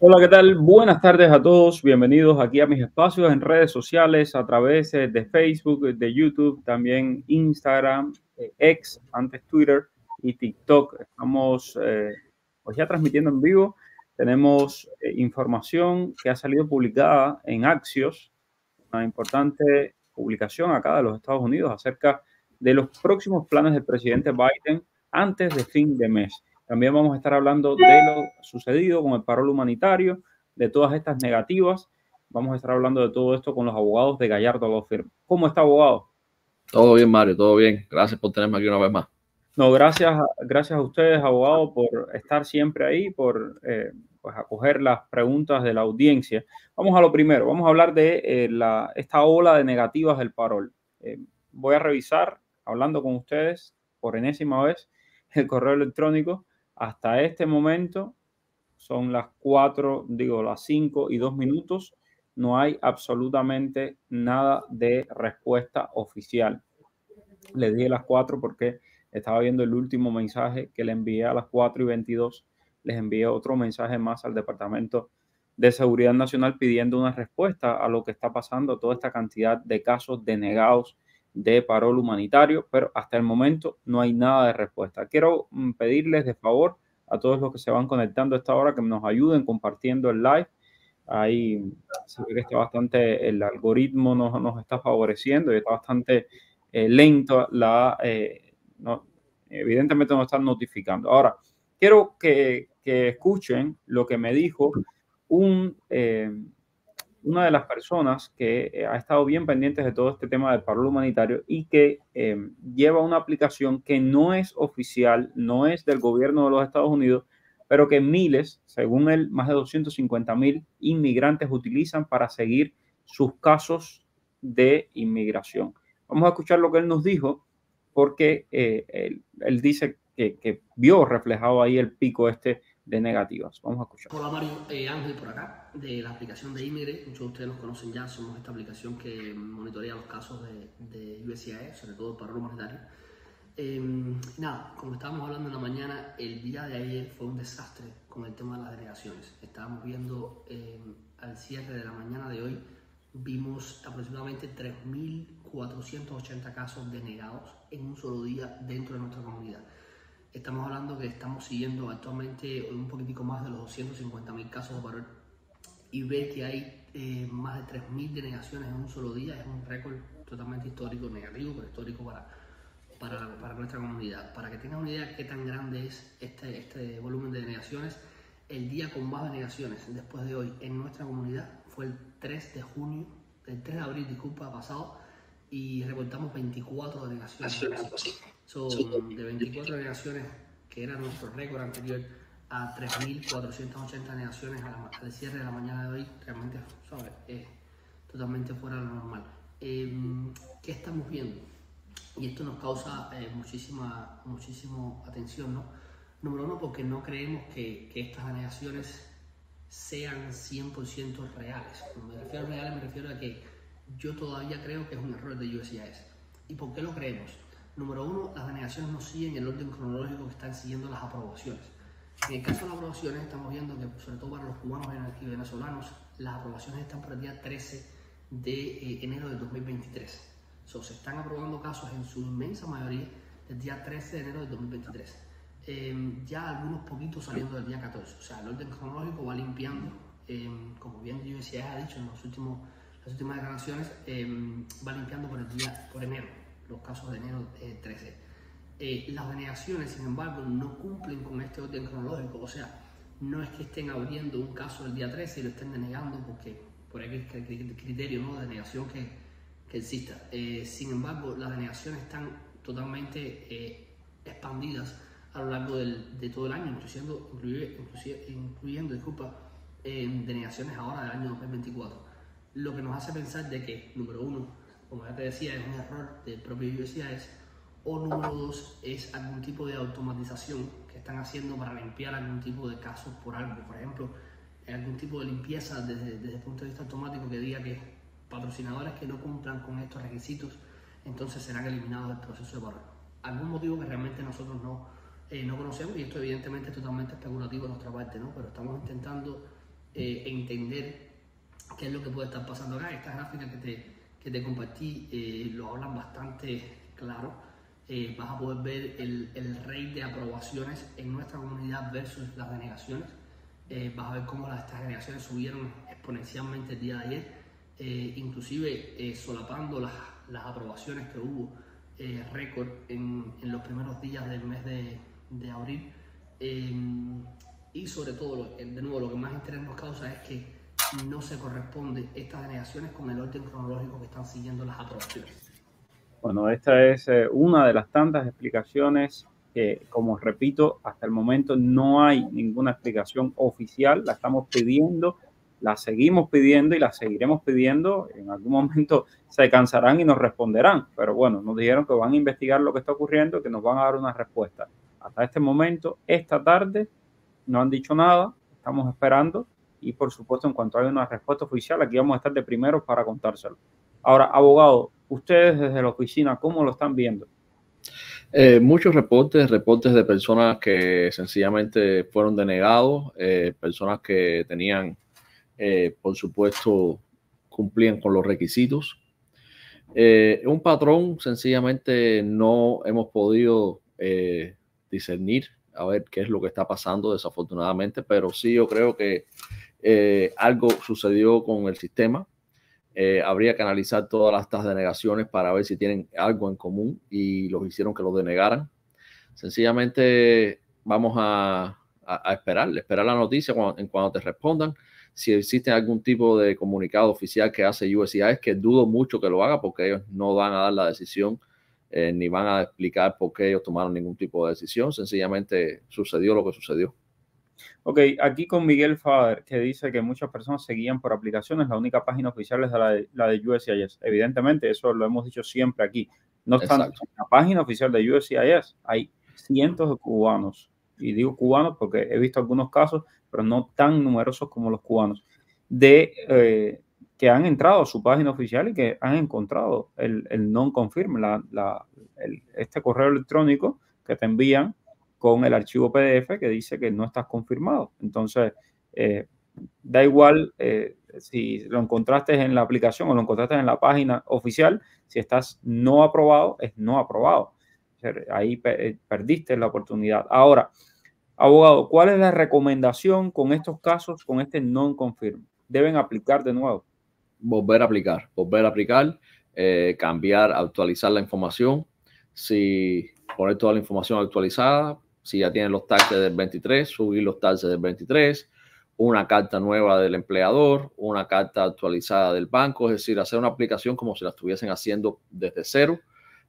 Hola, ¿qué tal? Buenas tardes a todos. Bienvenidos aquí a mis espacios en redes sociales a través eh, de Facebook, de YouTube, también Instagram, eh, X, antes Twitter y TikTok. Estamos eh, pues ya transmitiendo en vivo. Tenemos información que ha salido publicada en Axios, una importante publicación acá de los Estados Unidos acerca de los próximos planes del presidente Biden antes de fin de mes. También vamos a estar hablando de lo sucedido con el paro humanitario, de todas estas negativas. Vamos a estar hablando de todo esto con los abogados de Gallardo Law Firm. ¿Cómo está, abogado? Todo bien, Mario, todo bien. Gracias por tenerme aquí una vez más. No, gracias, gracias a ustedes, abogado, por estar siempre ahí, por eh, pues, acoger las preguntas de la audiencia. Vamos a lo primero, vamos a hablar de eh, la, esta ola de negativas del parol. Eh, voy a revisar, hablando con ustedes por enésima vez, el correo electrónico hasta este momento son las cuatro, digo, las cinco y dos minutos. No hay absolutamente nada de respuesta oficial. Le dije las cuatro porque estaba viendo el último mensaje que le envié a las cuatro y veintidós. Les envié otro mensaje más al Departamento de Seguridad Nacional pidiendo una respuesta a lo que está pasando, toda esta cantidad de casos denegados de parol humanitario, pero hasta el momento no hay nada de respuesta. Quiero mm, pedirles de favor a todos los que se van conectando a esta hora que nos ayuden compartiendo el live. Ahí se ve que está bastante, el algoritmo nos, nos está favoreciendo y está bastante eh, lento. La, eh, no, evidentemente nos están notificando. Ahora, quiero que, que escuchen lo que me dijo un, eh, una de las personas que eh, ha estado bien pendientes de todo este tema del paro humanitario y que em, lleva una aplicación que no es oficial, no es del gobierno de los Estados Unidos, pero que miles, según él, más de 250 mil inmigrantes utilizan para seguir sus casos de inmigración. Vamos a escuchar lo que él nos dijo, porque eh, él, dice que, que vio reflejado ahí el pico este de negativas. Vamos a escuchar. Hola Mario, eh, Ángel por acá, de la aplicación de Imigre. Muchos de ustedes nos conocen ya, somos esta aplicación que monitorea los casos de, de USCIS, sobre todo para lo humanitario. Em, nada, como estábamos hablando en la mañana, el día de ayer fue un desastre con el tema de las delegaciones. Estábamos viendo em, al cierre de la mañana de hoy, vimos aproximadamente 3.480 casos denegados en un solo día dentro de nuestra comunidad. Estamos hablando que estamos siguiendo actualmente un poquitico más de los 250.000 casos de paro y ver que hay eh, más de 3.000 denegaciones en un solo día es un récord totalmente histórico, negativo, pero histórico para, para, para nuestra comunidad. Para que tengan una idea de qué tan grande es este, este volumen de denegaciones, el día con más denegaciones después de hoy en nuestra comunidad fue el 3 de junio, el 3 de abril, disculpa, pasado, y reportamos 24 denegaciones. Son de 24 negaciones, que era nuestro récord anterior, a 3.480 negaciones al cierre de la mañana de hoy, realmente es totalmente fuera de lo normal. Em, ¿Qué estamos viendo? Y esto nos causa eh, muchísima, muchísimo atención, ¿no? Número uno, porque no creemos que, que estas negaciones sean 100% reales. Cuando me refiero a reales, me refiero a que yo todavía creo que es un error de USCIS. ¿Y por qué lo creemos? Número uno, las denegaciones no siguen el orden cronológico que están siguiendo las aprobaciones. En el caso de las aprobaciones, estamos viendo que, sobre todo para los cubanos y venezolanos, las aprobaciones están por el día 13 de eh, enero de 2023. So, se están aprobando casos en su inmensa mayoría el día 13 de enero de 2023. Em, ya algunos poquitos saliendo del día 14. O sea, el orden cronológico va limpiando, em, como bien USCIS ha dicho en los últimos, las últimas declaraciones, em, va limpiando por el día, por enero los casos de enero 13. Eh, las denegaciones, sin embargo, no cumplen con este orden cronológico, o sea, no es que estén abriendo un caso el día 13 y lo estén denegando porque por ahí es el criterio de denegación que, que exista. Eh, sin embargo, las denegaciones están totalmente eh, expandidas a lo largo del, de todo el año, incluyendo, incluyendo, incluyendo disculpa, denegaciones ahora del año 2024. Lo que nos hace pensar de que, número uno, como ya te decía, es un error del propio USCIS, o número dos, es algún tipo de automatización que están haciendo para limpiar algún tipo de casos por algo. Por ejemplo, algún tipo de limpieza desde, desde el punto de vista automático que diga que patrocinadores que no cumplan con estos requisitos, entonces serán eliminados del proceso de paro. Algún motivo que realmente nosotros no, eh, no conocemos, y esto evidentemente es totalmente especulativo de nuestra parte, ¿no? pero estamos intentando eh, entender qué es lo que puede estar pasando acá. Estas gráficas que te, que te compartí eh, lo hablan bastante claro. Eh, vas a poder ver el, el rate de aprobaciones en nuestra comunidad versus las denegaciones. vas a ver cómo las, estas denegaciones subieron exponencialmente el día de ayer, inclusive solapando las, las, aprobaciones que hubo récord en, en, los primeros días del mes de, de abril. y sobre todo, de nuevo, lo que más interés nos causa es que no se corresponde estas denegaciones con el orden cronológico que están siguiendo las aprobaciones. Bueno, esta es eh, una de las tantas explicaciones que, como repito, hasta el momento no hay ninguna explicación oficial, la estamos pidiendo, la seguimos pidiendo y la seguiremos pidiendo. En algún momento se cansarán y nos responderán, pero bueno, nos dijeron que van a investigar lo que está ocurriendo que nos van a dar una respuesta. Hasta este momento, esta tarde, no han dicho nada, estamos esperando y por supuesto en cuanto haya una respuesta oficial, aquí vamos a estar de primeros para contárselo. Ahora, abogado, ustedes desde la oficina, ¿cómo lo están viendo? Eh, muchos reportes, reportes de personas que sencillamente fueron denegados, eh, personas que tenían, eh, por supuesto, cumplían con los requisitos. un patrón sencillamente no hemos podido discernir a ver qué es lo que está pasando desafortunadamente, pero sí yo creo que eh, algo sucedió con el sistema. Eh, habría que analizar todas estas denegaciones para ver si tienen algo en común y los hicieron que lo denegaran. Sencillamente vamos a, esperar, esperar la noticia cuando, en cuando te respondan. Si existe algún tipo de comunicado oficial que hace USCIS, que dudo mucho que lo haga porque ellos no van a dar la decisión eh, ni van a explicar por qué ellos tomaron ningún tipo de decisión. Sencillamente sucedió lo que sucedió. Ok, aquí con Miguel Fader, que dice que muchas personas seguían por aplicaciones, la única página oficial es la de, la de USCIS. Evidentemente, eso lo hemos dicho siempre aquí. No obstante, en la página oficial de USCIS hay cientos de cubanos, y digo cubanos porque he visto algunos casos, pero no tan numerosos como los cubanos, de eh, que han entrado a su página oficial y que han encontrado el, el non-confirm, la, la, este correo electrónico que te envían con el archivo PDF que dice que no estás confirmado. Entonces, eh, da igual eh, si lo encontraste en la aplicación o lo encontraste en la página oficial, si estás no aprobado, es no aprobado. Ahí eh, perdiste la oportunidad. Ahora, abogado, ¿cuál es la recomendación con estos casos, con este non-confirm? ¿Deben aplicar de nuevo? Volver a aplicar, volver a aplicar, cambiar, actualizar la información. Si poner toda la información actualizada, si ya tienen los taxes del 23, subir los taxes del 23, una carta nueva del empleador, una carta actualizada del banco, es decir, hacer una aplicación como si la estuviesen haciendo desde cero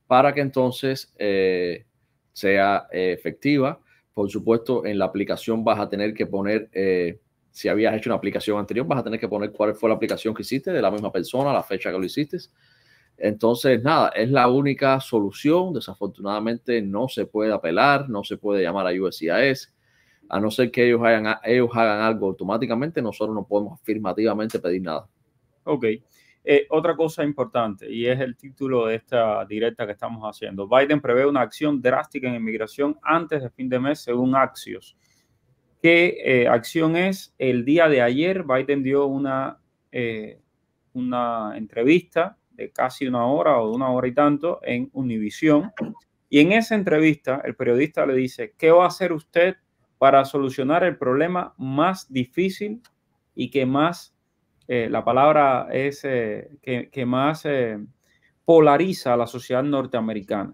para que entonces eh, sea eh, efectiva. Por supuesto, en la aplicación vas a tener que poner, eh, si habías hecho una aplicación anterior, vas a tener que poner cuál fue la aplicación que hiciste de la misma persona, la fecha que lo hiciste entonces, nada, es la única solución. Desafortunadamente no se puede apelar, no se puede llamar a USCIS. A no ser que ellos hagan, ellos hagan algo automáticamente, nosotros no podemos afirmativamente pedir nada. Ok. Eh, otra cosa importante, y es el título de esta directa que estamos haciendo. Biden prevé una acción drástica en inmigración antes de fin de mes, según Axios. ¿Qué eh, acción es? El día de ayer, Biden dio una, eh, una entrevista casi una hora o una hora y tanto en Univisión. Y en esa entrevista, el periodista le dice, ¿qué va a hacer usted para solucionar el problema más difícil y que más, eh, la palabra es, eh, que, más eh, polariza a la sociedad norteamericana,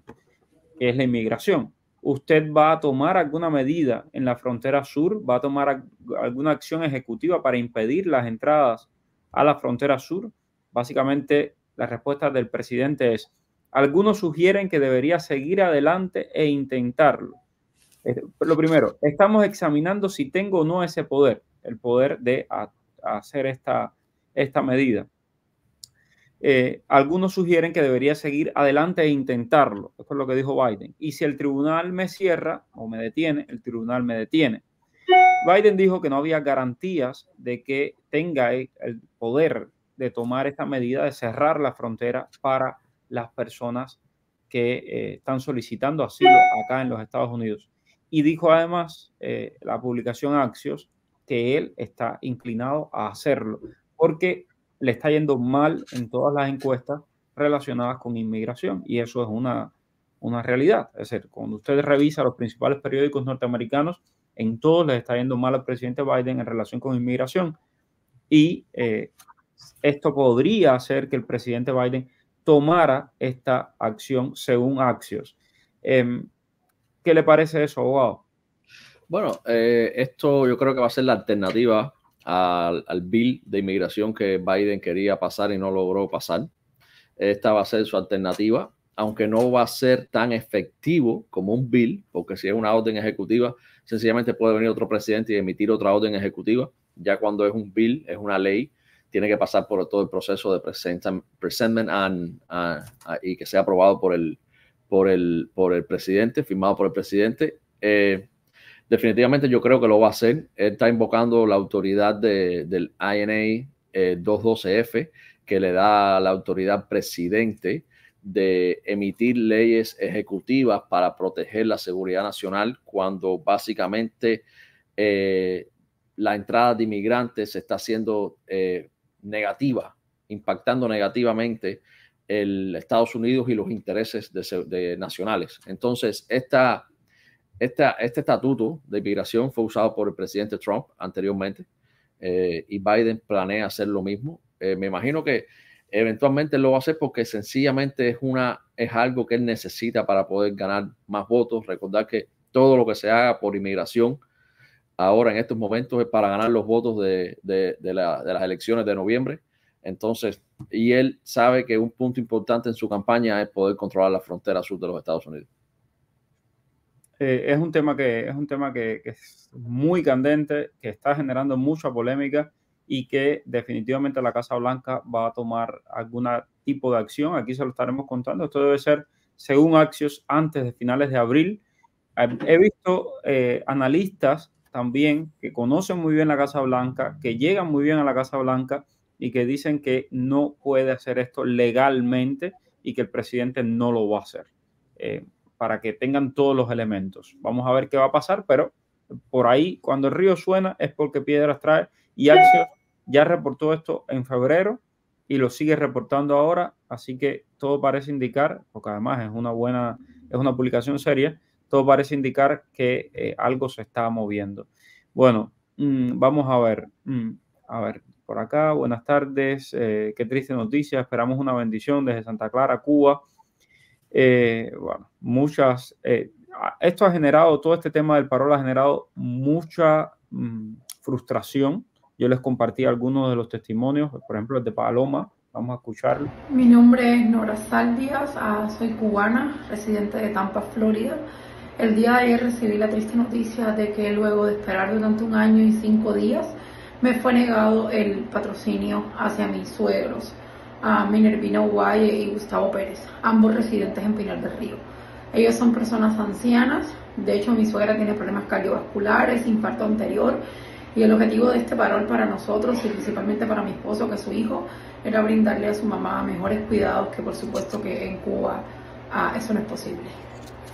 que es la inmigración? ¿Usted va a tomar alguna medida en la frontera sur? ¿Va a tomar alguna acción ejecutiva para impedir las entradas a la frontera sur? Básicamente, la respuesta del presidente es, algunos sugieren que debería seguir adelante e intentarlo. Lo primero, estamos examinando si tengo o no ese poder, el poder de hacer esta, esta medida. Eh, algunos sugieren que debería seguir adelante e intentarlo. Esto es lo que dijo Biden. Y si el tribunal me cierra o me detiene, el tribunal me detiene. Biden dijo que no había garantías de que tenga el poder de tomar esta medida de cerrar la frontera para las personas que eh, están solicitando asilo acá en los Estados Unidos. Y dijo además eh, la publicación Axios que él está inclinado a hacerlo, porque le está yendo mal en todas las encuestas relacionadas con inmigración y eso es una, una realidad. Es decir, cuando usted revisa los principales periódicos norteamericanos, en todos les está yendo mal al presidente Biden en relación con inmigración y eh, esto podría hacer que el presidente Biden tomara esta acción según Axios. Em, ¿Qué le parece eso, abogado? Bueno, eh, esto yo creo que va a ser la alternativa al, al, bill de inmigración que Biden quería pasar y no logró pasar. Esta va a ser su alternativa, aunque no va a ser tan efectivo como un bill, porque si es una orden ejecutiva, sencillamente puede venir otro presidente y emitir otra orden ejecutiva. Ya cuando es un bill, es una ley, tiene que pasar por todo el proceso de presentment and, y que sea aprobado por el, por el, por el presidente, firmado por el presidente. Eh, definitivamente yo creo que lo va a hacer. Él está invocando la autoridad del INA 212F, eh, que le da la autoridad presidente de emitir leyes ejecutivas para proteger la seguridad nacional cuando básicamente eh, la entrada de inmigrantes está siendo eh, negativa, impactando negativamente el Estados Unidos y los intereses de, nacionales. Entonces, esta, esta, este estatuto de inmigración fue usado por el presidente Trump anteriormente eh, y Biden planea hacer lo mismo. me imagino que eventualmente lo va a hacer porque sencillamente es, una, es algo que él necesita para poder ganar más votos. Recordar que todo lo que se haga por inmigración ahora en estos momentos es para ganar los votos de, de, de, las elecciones de noviembre. Entonces, y él sabe que un punto importante en su campaña es poder controlar la frontera sur de los Estados Unidos. Eh, es un tema, que, es, un tema que, que es muy candente, que está generando mucha polémica y que definitivamente la Casa Blanca va a tomar algún tipo de acción. Aquí se lo estaremos contando. Esto debe ser, según Axios, antes de finales de abril. He visto eh, analistas también que conocen muy bien la Casa Blanca, que llegan muy bien a la Casa Blanca y que dicen que no puede hacer esto legalmente y que el presidente no lo va a hacer, eh, para que tengan todos los elementos. Vamos a ver qué va a pasar, pero por ahí, cuando el río suena, es porque piedras trae y Axios ya reportó esto en febrero y lo sigue reportando ahora, así que todo parece indicar, porque además es una buena, es una publicación seria, todo parece indicar que eh, algo se está moviendo. Bueno, mm, vamos a ver, mm, a ver, por acá, buenas tardes, eh, qué triste noticia, esperamos una bendición desde Santa Clara, Cuba. Eh, bueno, muchas, esto ha generado, todo este tema del paro ha generado mucha mm, frustración yo les compartí algunos de los testimonios, por ejemplo, el de Paloma. Vamos a escucharlo. Mi nombre es Nora Saldías, ah, soy cubana, residente de Tampa, Florida. El día de ayer recibí la triste noticia de que luego de esperar durante un año y cinco días, me fue negado el patrocinio hacia mis suegros, a Minervino Guaye y Gustavo Pérez, ambos residentes en Pinar del Río. Ellos son personas ancianas, de hecho mi suegra tiene problemas cardiovasculares, infarto anterior y el objetivo de este parol para nosotros y principalmente para mi esposo, que es su hijo, era brindarle a su mamá mejores cuidados que por supuesto que en Cuba ah, eso no es posible.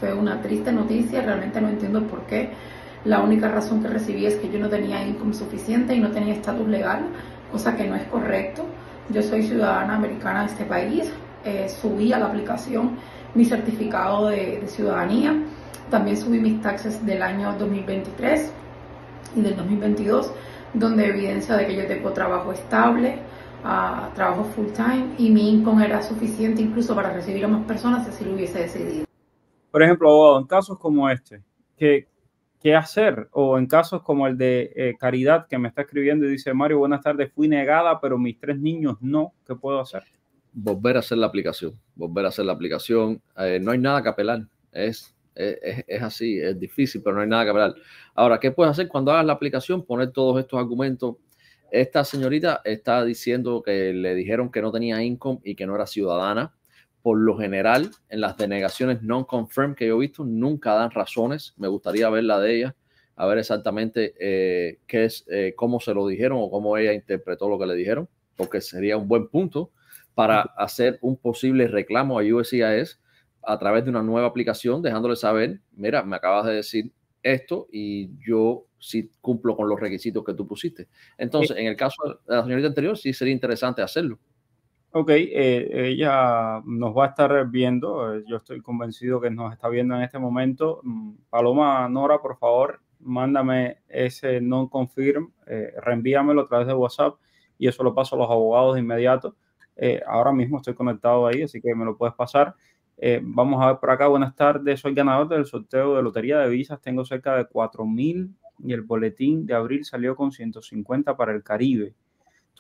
Fue una triste noticia, realmente no entiendo por qué. La única razón que recibí es que yo no tenía income suficiente y no tenía estatus legal, cosa que no es correcto. Yo soy ciudadana americana de este país, eh, subí a la aplicación mi certificado de, ciudadanía, también subí mis taxes del año 2023 y del 2022, donde evidencia de que yo tengo trabajo estable, uh, trabajo full time y mi income era suficiente incluso para recibir a más personas si así lo hubiese decidido. Por ejemplo, en casos como este, ¿qué, qué hacer? O en casos como el de eh, Caridad que me está escribiendo y dice, Mario, buenas tardes, fui negada, pero mis tres niños no, ¿qué puedo hacer? Volver a hacer la aplicación, volver a hacer la aplicación. Eh, no hay nada que apelar, es es, así, es difícil, pero no hay nada que hablar. Ahora, ¿qué puedes hacer cuando hagas la aplicación? Poner todos estos argumentos. Esta señorita está diciendo que le dijeron que no tenía income y que no era ciudadana. Por lo general, en las denegaciones non-confirmed que yo he visto, nunca dan razones. Me gustaría ver la de ella, a ver exactamente eh, qué es, eh, cómo se lo dijeron o cómo ella interpretó lo que le dijeron, porque sería un buen punto para hacer un posible reclamo a USCIS a través de una nueva aplicación, dejándole saber, mira, me acabas de decir esto y yo si cumplo con los requisitos que tú pusiste. Entonces, en el caso de la señorita anterior, sí sería interesante hacerlo. Ok, eh, ella nos va a estar viendo, yo estoy convencido que nos está viendo en este momento. Mm, Paloma Nora, por favor, mándame ese non-confirm, reenvíamelo a través de WhatsApp y eso lo paso a los abogados de inmediato. ahora mismo estoy conectado ahí, así que me lo puedes pasar. Eh, vamos a ver por acá, buenas tardes, soy ganador del sorteo de Lotería de Visas, tengo cerca de 4.000 y el boletín de abril salió con 150 para el Caribe.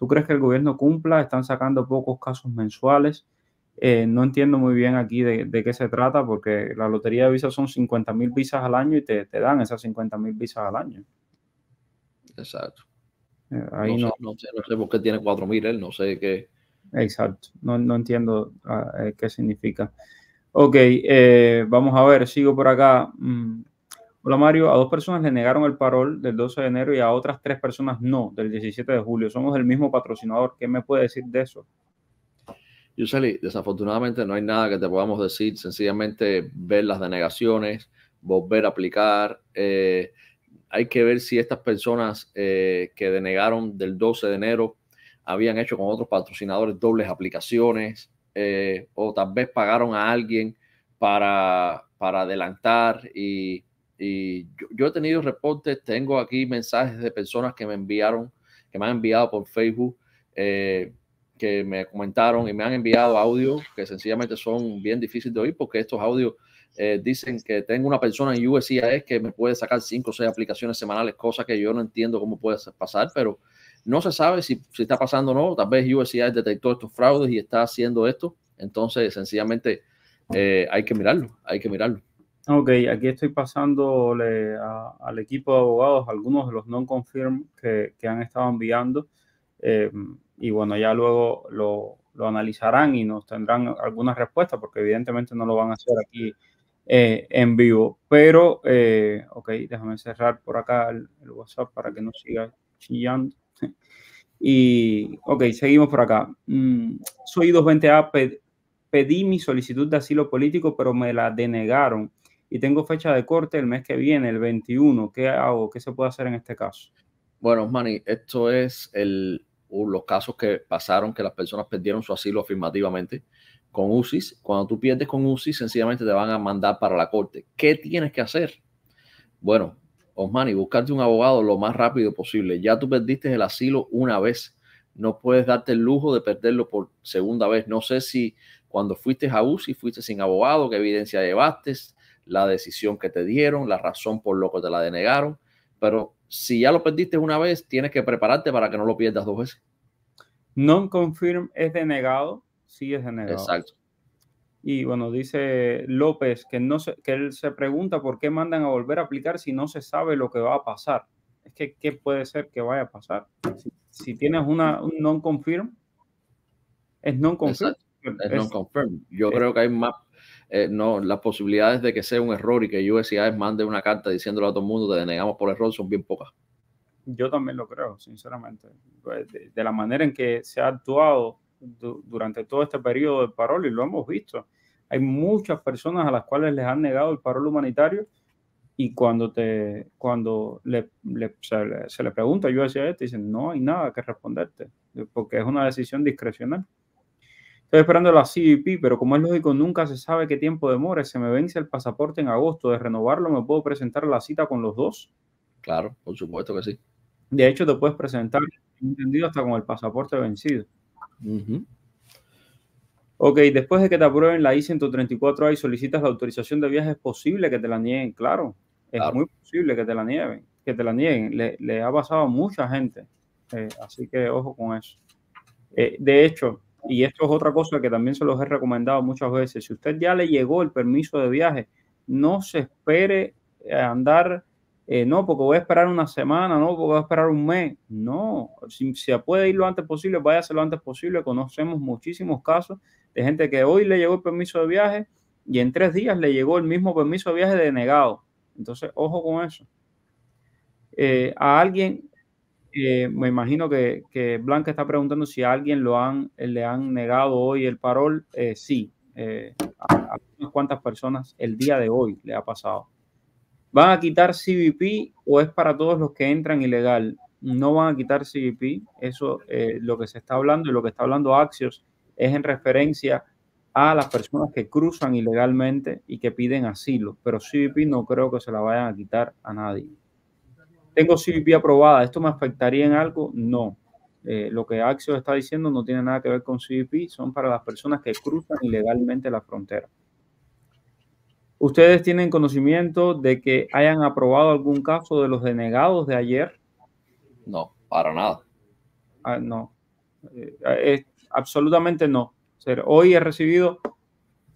¿Tú crees que el gobierno cumpla? Están sacando pocos casos mensuales. Eh, no entiendo muy bien aquí de, qué se trata, porque la lotería de visas son 50 mil visas al año y te, dan esas 50 mil visas al año. Exacto. Eh, ahí no, sé, no, sé, por qué tiene 4 mil él, no sé qué. Exacto, no, no entiendo ah, qué significa. Ok, eh, vamos a ver, sigo por acá. Mm, hola Mario, a dos personas le negaron el parol del 12 de enero y a otras tres personas no, del 17 de julio. Somos el mismo patrocinador. ¿Qué me puede decir de eso? Yuseli, desafortunadamente no hay nada que te podamos decir. Sencillamente ver las denegaciones, volver a aplicar. Eh, hay que ver si estas personas eh, que denegaron del 12 de enero habían hecho con otros patrocinadores dobles aplicaciones. Eh, o tal vez pagaron a alguien para, para adelantar y, yo, he tenido reportes, tengo aquí mensajes de personas que me enviaron, que me han enviado por Facebook, eh, que me comentaron y me han enviado audios que sencillamente son bien difíciles de oír porque estos audios eh, dicen que tengo una persona en USCIS que me puede sacar cinco o seis aplicaciones semanales, cosa que yo no entiendo cómo puede pasar, pero no se sabe si, está pasando o no. Tal vez USCIS detectó estos fraudes y está haciendo esto. Entonces, sencillamente, eh, hay que mirarlo, hay que mirarlo. Ok, aquí estoy pasándole al equipo de abogados algunos de los non-confirm que, han estado enviando. Eh, y bueno, ya luego lo, analizarán y nos tendrán algunas respuestas, porque evidentemente no lo van a hacer aquí eh, en vivo. Pero, ok, déjame cerrar por acá el WhatsApp para que no siga chillando. Y, ok, seguimos por acá. Mm, soy 220A, pedí mi solicitud de asilo político, pero me la denegaron. Y tengo fecha de corte el mes que viene, el 21. ¿Qué hago? ¿Qué se puede hacer en este caso? Bueno, Manny, esto es el, los casos que pasaron que las personas perdieron su asilo afirmativamente con UCIS. Cuando tú pierdes con UCIS, sencillamente te van a mandar para la corte. ¿Qué tienes que hacer? Bueno, Osmani, buscarte un abogado lo más rápido posible. Ya tú perdiste el asilo una vez. No puedes darte el lujo de perderlo por segunda vez. No sé si cuando fuiste a UCI fuiste sin abogado, qué evidencia llevaste, la decisión que te dieron, la razón por lo que te la denegaron. Pero si ya lo perdiste una vez, tienes que prepararte para que no lo pierdas dos veces. Non-confirm es denegado, sí es denegado. Exacto. Y bueno, dice López que, no se, que él se pregunta por qué mandan a volver a aplicar si no se sabe lo que va a pasar. Es que, ¿qué puede ser que vaya a pasar? Si, tienes una, un non-confirm, es non-confirm. Es, non-confirm. Yo eh, creo que hay más, eh, no, las posibilidades de que sea un error y que USCIS mande una carta diciéndolo a todo el mundo, te denegamos por error, son bien pocas. Yo también lo creo, sinceramente. Pues, de la manera en que se ha actuado durante todo este periodo de parol y lo hemos visto. Hay muchas personas a las cuales les han negado el parol humanitario y cuando te cuando le, se, le, pregunta yo hacia este dicen no hay nada que responderte porque es una decisión discrecional. Estoy esperando la CBP, pero como es lógico, nunca se sabe qué tiempo demore. Se me vence el pasaporte en agosto. De renovarlo, ¿me puedo presentar la cita con los dos? Claro, por supuesto que sí. De hecho, te puedes presentar, entendido, hasta con el pasaporte vencido. Ok, después de que te aprueben la I-134A y solicitas la autorización de viaje, es posible que te la nieguen, claro. Es muy posible que te la nieguen, que te la nieguen. Le, ha pasado a mucha gente. Eh, así que ojo con eso. Eh, de hecho, y esto es otra cosa que también se los he recomendado muchas veces, si usted ya le llegó el permiso de viaje, no se espere a andar eh, no, porque voy a esperar una semana, no, porque voy a esperar un mes. No, si se puede ir lo antes posible, váyase lo antes posible. Conocemos muchísimos casos de gente que hoy le llegó el permiso de viaje y en tres días le llegó el mismo permiso de viaje denegado. Entonces, ojo con eso. Eh, a alguien, eh, me imagino que, Blanca está preguntando si a alguien lo han, le han negado hoy el parol. sí, a unas cuantas personas el día de hoy le ha pasado. ¿Van a quitar CBP o es para todos los que entran ilegal? No van a quitar CBP. Eso eh, lo que se está hablando y lo que está hablando Axios es en referencia a las personas que cruzan ilegalmente y que piden asilo. Pero CBP no creo que se la vayan a quitar a nadie. ¿Tengo CBP aprobada? ¿Esto me afectaría en algo? No. Eh, lo que Axios está diciendo no tiene nada que ver con CBP, son para las personas que cruzan ilegalmente la frontera. ¿Ustedes tienen conocimiento de que hayan aprobado algún caso de los denegados de ayer? No, para nada. Ah, no, eh, absolutamente no. hoy he recibido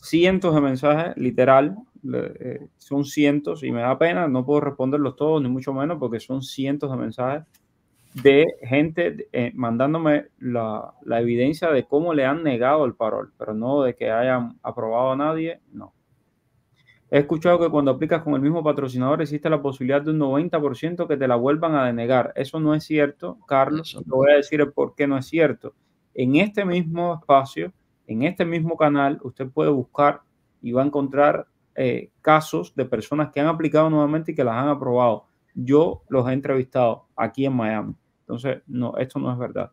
cientos de mensajes, literal, eh, son cientos y me da pena, no puedo responderlos todos, ni mucho menos, porque son cientos de mensajes de gente eh, mandándome la, la, evidencia de cómo le han negado el parol, pero no de que hayan aprobado a nadie, no. He escuchado que cuando aplicas con el mismo patrocinador existe la posibilidad de un 90% que te la vuelvan a denegar. Eso no es cierto, Carlos. Te voy a decir por qué no es cierto. En este mismo espacio, en este mismo canal, usted puede buscar y va a encontrar eh, casos de personas que han aplicado nuevamente y que las han aprobado. Yo los he entrevistado aquí en Miami. Entonces, no, esto no es verdad.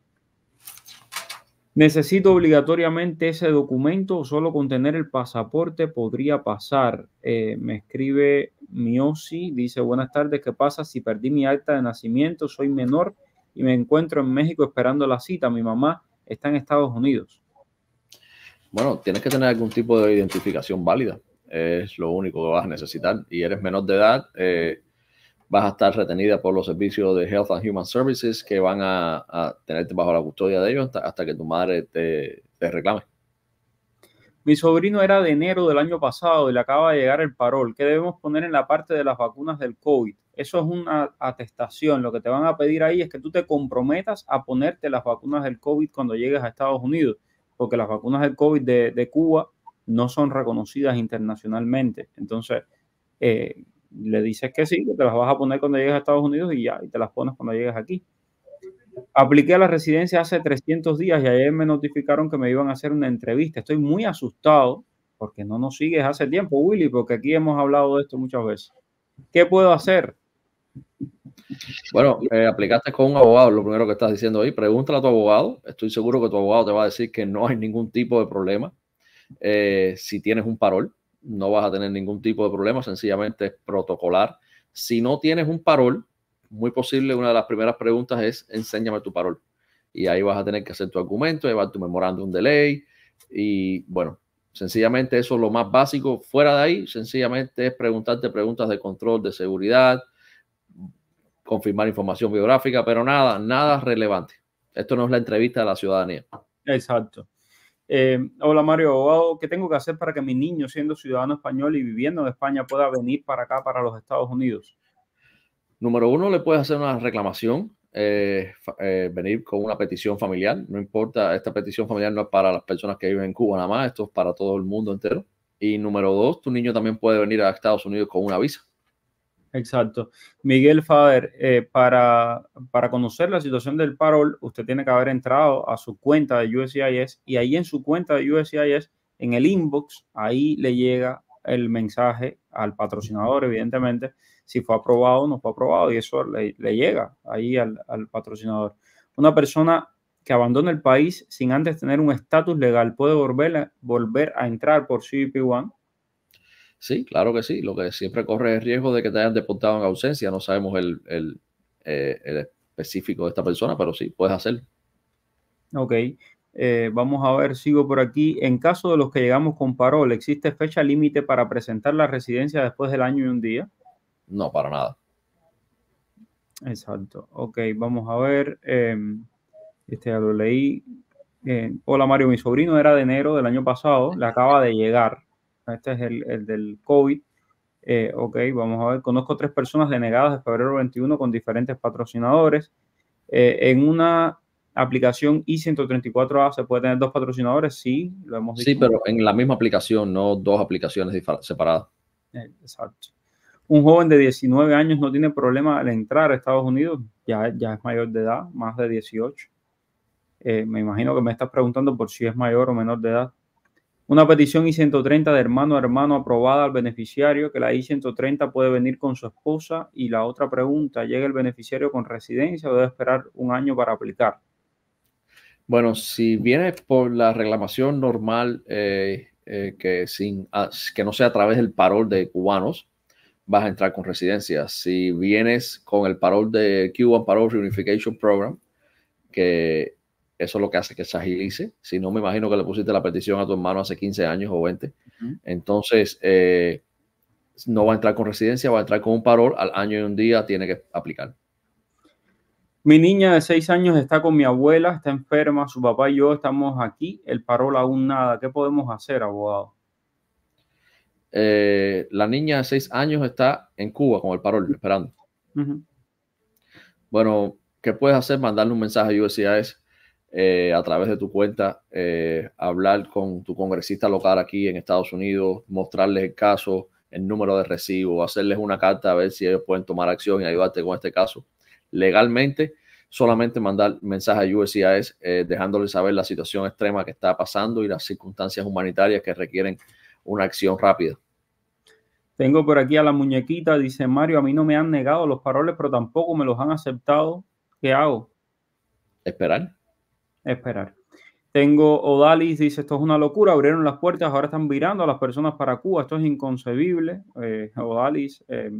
¿Necesito obligatoriamente ese documento o solo con tener el pasaporte podría pasar? Eh, me escribe Miosi, dice, buenas tardes, ¿qué pasa si perdí mi acta de nacimiento? Soy menor y me encuentro en México esperando la cita. Mi mamá está en Estados Unidos. Bueno, tienes que tener algún tipo de identificación válida. Es lo único que vas a necesitar. Y eres menor de edad. Eh, vas a estar retenida por los servicios de Health and Human Services que van a, tenerte bajo la custodia de ellos hasta, que tu madre te, reclame. Mi sobrino era de enero del año pasado y le acaba de llegar el parol. ¿Qué debemos poner en la parte de las vacunas del COVID? Eso es una atestación. Lo que te van a pedir ahí es que tú te comprometas a ponerte las vacunas del COVID cuando llegues a Estados Unidos, porque las vacunas del COVID de, Cuba no son reconocidas internacionalmente. Entonces, eh, le dices que sí, que te las vas a poner cuando llegues a Estados Unidos y ya, y te las pones cuando llegues aquí. Apliqué a la residencia hace 300 días y ayer me notificaron que me iban a hacer una entrevista. Estoy muy asustado porque no nos sigues hace tiempo, Willy, porque aquí hemos hablado de esto muchas veces. ¿Qué puedo hacer? Bueno, eh, aplicaste con un abogado, lo primero que estás diciendo ahí, pregúntale a tu abogado. Estoy seguro que tu abogado te va a decir que no hay ningún tipo de problema eh, si tienes un parol no vas a tener ningún tipo de problema, sencillamente es protocolar. Si no tienes un parol, muy posible una de las primeras preguntas es enséñame tu parol. Y ahí vas a tener que hacer tu argumento, llevar tu memorándum de ley y bueno, sencillamente eso es lo más básico. Fuera de ahí, sencillamente es preguntarte preguntas de control, de seguridad, confirmar información biográfica, pero nada, nada relevante. Esto no es la entrevista de la ciudadanía. Exacto. Eh, hola Mario ¿qué tengo que hacer para que mi niño, siendo ciudadano español y viviendo en España, pueda venir para acá, para los Estados Unidos? Número uno, le puedes hacer una reclamación, eh, eh, venir con una petición familiar. No importa, esta petición familiar no es para las personas que viven en Cuba nada más, esto es para todo el mundo entero. Y número dos, tu niño también puede venir a Estados Unidos con una visa. Exacto. Miguel Fader, eh, para, para conocer la situación del parol, usted tiene que haber entrado a su cuenta de USCIS y ahí en su cuenta de USCIS, en el inbox, ahí le llega el mensaje al patrocinador, evidentemente, si fue aprobado o no fue aprobado, y eso le, llega ahí al, patrocinador. Una persona que abandona el país sin antes tener un estatus legal puede volver, volver a entrar por CBP One Sí, claro que sí. Lo que siempre corre el riesgo de que te hayan deportado en ausencia. No sabemos el, el, eh, específico de esta persona, pero sí, puedes hacerlo. Ok. Eh, vamos a ver, sigo por aquí. En caso de los que llegamos con parol, ¿existe fecha límite para presentar la residencia después del año y un día? No, para nada. Exacto. Ok, vamos a ver. Em, este ya lo leí. Eh, hola Mario, mi sobrino era de enero del año pasado, le acaba de llegar este es el, del COVID. Eh, ok, vamos a ver. Conozco tres personas denegadas de febrero 21 con diferentes patrocinadores. Eh, en una aplicación I-134A se puede tener dos patrocinadores, sí, lo hemos dicho. Sí, pero en la misma aplicación, no dos aplicaciones separadas. Eh, exacto. Un joven de 19 años no tiene problema al entrar a Estados Unidos, ya, ya es mayor de edad, más de 18. me imagino que me estás preguntando por si es mayor o menor de edad Una petición I-130 de hermano a hermano aprobada al beneficiario, que la I-130 puede venir con su esposa. Y la otra pregunta, ¿llega el beneficiario con residencia o debe esperar un año para aplicar? Bueno, si viene por la reclamación normal, eh, eh, que, sin, ah, que no sea a través del parol de cubanos, vas a entrar con residencia. Si vienes con el parol de Cuban Parole Reunification Program, que eso es lo que hace que se agilice. Si no, me imagino que le pusiste la petición a tu hermano hace 15 años o 20. Entonces, eh, no va a entrar con residencia, va a entrar con un parol. Al año y un día tiene que aplicar. Mi niña de 6 años está con mi abuela, está enferma, su papá y yo estamos aquí, el parol aún nada. ¿Qué podemos hacer, abogado? Eh, la niña de 6 años está en Cuba con el parol, esperando. Bueno, ¿qué puedes hacer? Mandarle un mensaje a USCIS eh, a través de tu cuenta, eh, hablar con tu congresista local aquí en Estados Unidos, mostrarles el caso, el número de recibo, hacerles una carta a ver si ellos pueden tomar acción y ayudarte con este caso. Legalmente, solamente mandar mensaje a USCIS eh, dejándoles saber la situación extrema que está pasando y las circunstancias humanitarias que requieren una acción rápida. Tengo por aquí a la muñequita, dice Mario, a mí no me han negado los paroles, pero tampoco me los han aceptado. ¿Qué hago? Esperar esperar. Tengo Odalis, dice, esto es una locura, abrieron las puertas, ahora están virando a las personas para Cuba, esto es inconcebible. Eh, Odalis eh,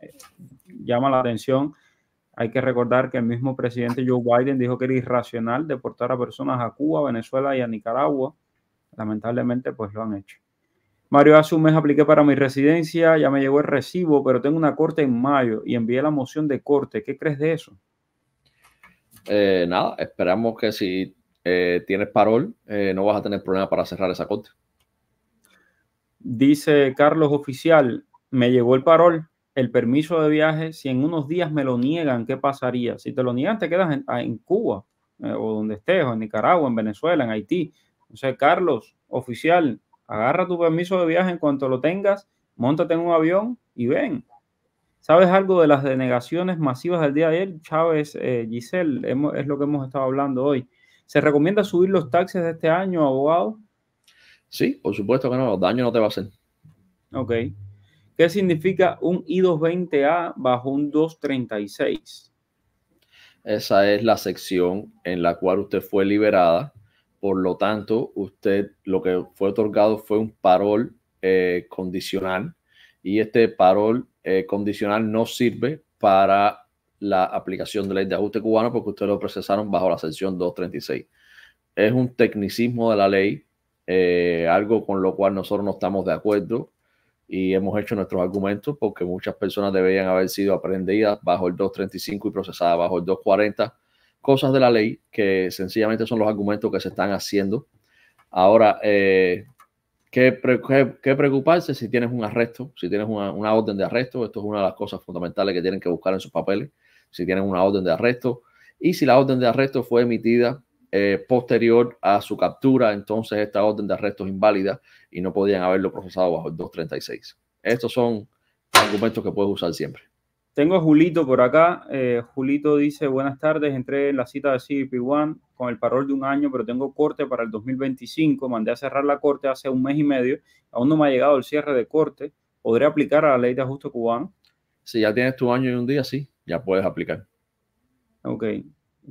eh, llama la atención. Hay que recordar que el mismo presidente Joe Biden dijo que era irracional deportar a personas a Cuba, Venezuela y a Nicaragua. Lamentablemente, pues lo han hecho. Mario, hace un mes apliqué para mi residencia, ya me llegó el recibo, pero tengo una corte en mayo y envié la moción de corte. ¿Qué crees de eso? Eh, nada, esperamos que si eh, tienes parol, eh, no vas a tener problema para cerrar esa corte. Dice Carlos Oficial, me llegó el parol, el permiso de viaje, si en unos días me lo niegan, ¿qué pasaría? Si te lo niegan, te quedas en, Cuba o donde estés, o en Nicaragua, en Venezuela, en Haití. Entonces, Carlos, oficial, agarra tu permiso de viaje en cuanto lo tengas, montate en un avión y ven. ¿Sabes algo de las denegaciones masivas del día de ayer? Chávez, eh, Giselle, es lo que hemos estado hablando hoy. ¿Se recomienda subir los taxes de este año, abogado? Sí, por supuesto que no, daño no te va a hacer. Ok. ¿Qué significa un I-220A bajo un 236? Esa es la sección en la cual usted fue liberada. Por lo tanto, usted lo que fue otorgado fue un parol eh, condicional y este parol eh, condicional no sirve para la aplicación de ley de ajuste cubano porque ustedes lo procesaron bajo la sección 236. Es un tecnicismo de la ley, eh, algo con lo cual nosotros no estamos de acuerdo y hemos hecho nuestros argumentos porque muchas personas deberían haber sido aprendidas bajo el 235 y procesadas bajo el 240. Cosas de la ley que sencillamente son los argumentos que se están haciendo. Ahora, eh, ¿Qué, preocuparse si tienes un arresto, si tienes una, orden de arresto? Esto es una de las cosas fundamentales que tienen que buscar en sus papeles. Si tienen una orden de arresto y si la orden de arresto fue emitida eh, posterior a su captura, entonces esta orden de arresto es inválida y no podían haberlo procesado bajo el 236. Estos son argumentos que puedes usar siempre. Tengo a Julito por acá. Eh, Julito dice, buenas tardes, entré en la cita de CBP One con el parol de un año, pero tengo corte para el 2025. Mandé a cerrar la corte hace un mes y medio. Aún no me ha llegado el cierre de corte. ¿Podré aplicar a la ley de ajuste cubano? Si ya tienes tu año y un día, sí, ya puedes aplicar. Ok.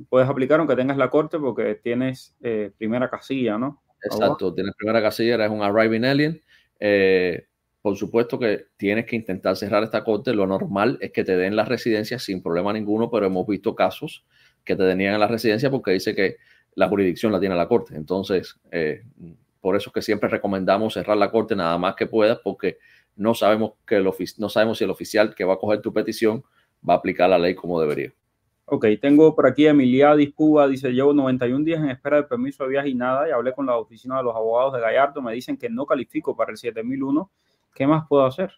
Puedes aplicar aunque tengas la corte porque tienes eh, primera casilla, ¿no? Exacto, tienes primera casilla, eres un arriving alien. Eh, por supuesto que tienes que intentar cerrar esta corte. Lo normal es que te den la residencia sin problema ninguno, pero hemos visto casos que te denían la residencia porque dice que la jurisdicción la tiene la corte. Entonces, eh, por eso es que siempre recomendamos cerrar la corte nada más que pueda, porque no sabemos, que el no sabemos si el oficial que va a coger tu petición va a aplicar la ley como debería. Ok, tengo por aquí a Emiliadis Cuba, dice, llevo 91 días en espera de permiso de viaje y nada, y hablé con la oficina de los abogados de Gallardo, me dicen que no califico para el 7001 ¿Qué más puedo hacer?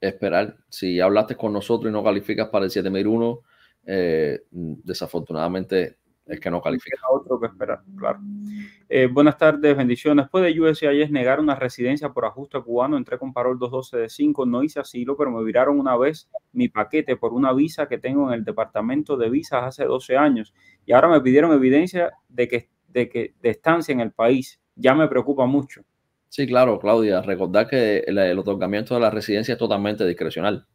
Esperar. Si hablaste con nosotros y no calificas para el 7001, eh, desafortunadamente es que no califica. Otro que esperar, claro. Eh, buenas tardes, bendiciones. Después de USCIS negar una residencia por ajuste cubano, entré con parol 212 de 5, no hice asilo, pero me viraron una vez mi paquete por una visa que tengo en el departamento de visas hace 12 años y ahora me pidieron evidencia de que, de que de estancia en el país. Ya me preocupa mucho. Sí, claro, Claudia. Recordar que el, otorgamiento de la residencia es totalmente discrecional.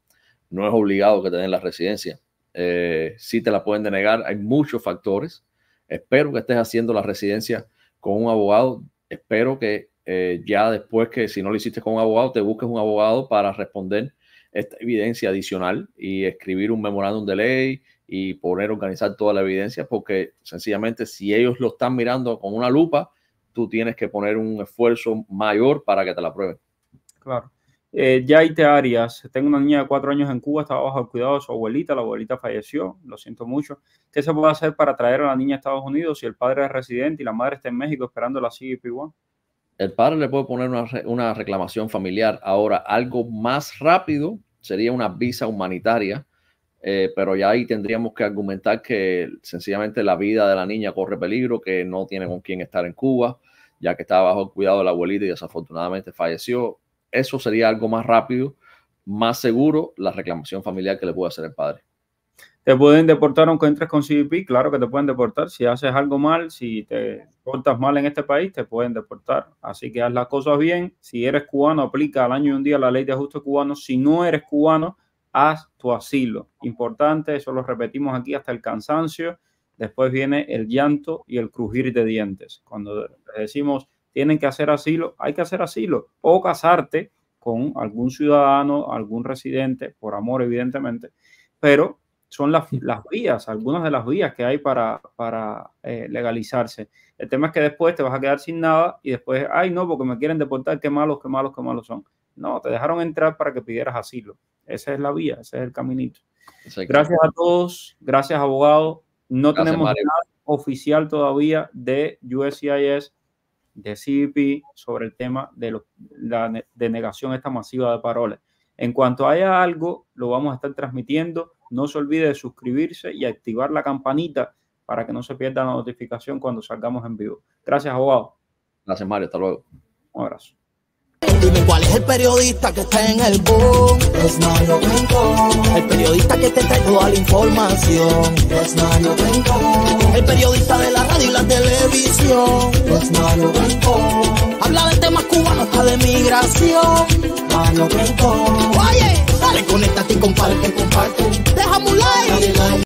No es obligado que te den la residencia. Eh, si te la pueden denegar, hay muchos factores. Espero que estés haciendo la residencia con un abogado. Espero que eh, ya después que si no lo hiciste con un abogado, te busques un abogado para responder esta evidencia adicional y escribir un memorándum de ley y poner, organizar toda la evidencia, porque sencillamente si ellos lo están mirando con una lupa, tú tienes que poner un esfuerzo mayor para que te la prueben. Claro. Eh, Yaite Arias, tengo una niña de cuatro años en Cuba, estaba bajo el cuidado de su abuelita, la abuelita falleció, lo siento mucho. ¿Qué se puede hacer para traer a la niña a Estados Unidos si el padre es residente y la madre está en México esperando la CGP1? El padre le puede poner una, una reclamación familiar. Ahora, algo más rápido sería una visa humanitaria, eh, pero ya ahí tendríamos que argumentar que sencillamente la vida de la niña corre peligro, que no tiene con quién estar en Cuba ya que estaba bajo el cuidado de la abuelita y desafortunadamente falleció. Eso sería algo más rápido, más seguro, la reclamación familiar que le puede hacer el padre. ¿Te pueden deportar aunque entres con CBP? Claro que te pueden deportar. Si haces algo mal, si te portas mal en este país, te pueden deportar. Así que haz las cosas bien. Si eres cubano, aplica al año y un día la ley de ajuste cubano. Si no eres cubano, haz tu asilo. Importante, eso lo repetimos aquí hasta el cansancio. Después viene el llanto y el crujir de dientes. Cuando decimos tienen que hacer asilo, hay que hacer asilo o casarte con algún ciudadano, algún residente, por amor evidentemente, pero son las, las vías, algunas de las vías que hay para, para eh, legalizarse. El tema es que después te vas a quedar sin nada y después, ay no, porque me quieren deportar, qué malos, qué malos, qué malos son. No, te dejaron entrar para que pidieras asilo. Esa es la vía, ese es el caminito. Gracias a todos, gracias abogado. No tenemos nada oficial todavía de USCIS, de CBP, sobre el tema de la denegación esta masiva de paroles. En cuanto haya algo, lo vamos a estar transmitiendo. No se olvide de suscribirse y activar la campanita para que no se pierda la notificación cuando salgamos en vivo. Gracias, abogado. Gracias, Mario. Hasta luego. Un abrazo. Dime cuál es el periodista que está en el boom. Es Mario Rincón. El periodista que te trae toda la información. Es Mario Rincón. El periodista de la radio y la televisión. Es Mario Rincón. Habla de temas cubanos hasta de migración. Mario Rincón. Oye, dale, conéctate y comparte, comparte. Déjame un like